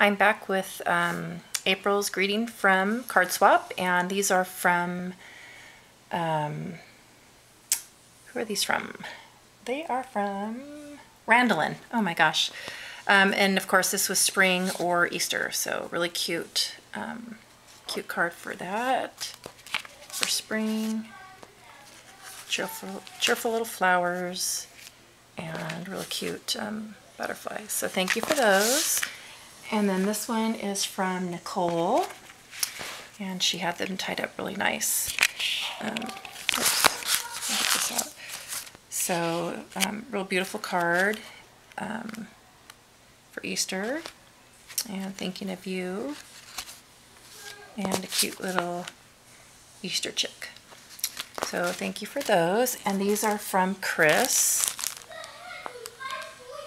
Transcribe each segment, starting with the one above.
I'm back with um, April's greeting from Card Swap, and these are from. Um, who are these from? They are from Randolin. Oh my gosh. Um, and of course, this was spring or Easter, so really cute, um, cute card for that. For spring, cheerful, cheerful little flowers, and really cute um, butterflies. So thank you for those. And then this one is from Nicole, and she had them tied up really nice. Um, oops, so, um, real beautiful card. Um, for Easter and thinking of you and a cute little Easter chick. So thank you for those. And these are from Chris.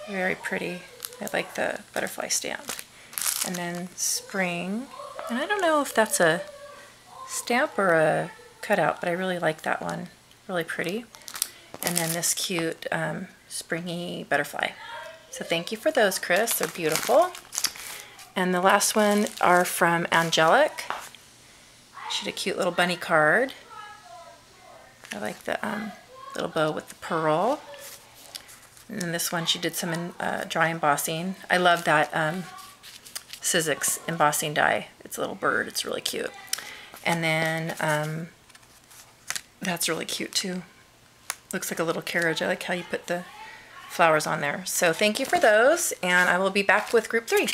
Very pretty. I like the butterfly stamp. And then spring. And I don't know if that's a stamp or a cutout, but I really like that one. Really pretty. And then this cute um, springy butterfly. So thank you for those, Chris. They're beautiful. And the last one are from Angelic. She had a cute little bunny card. I like the um, little bow with the pearl. And then this one, she did some uh, dry embossing. I love that um, Sizzix embossing die. It's a little bird. It's really cute. And then um, that's really cute too. Looks like a little carriage. I like how you put the flowers on there. So thank you for those, and I will be back with group three.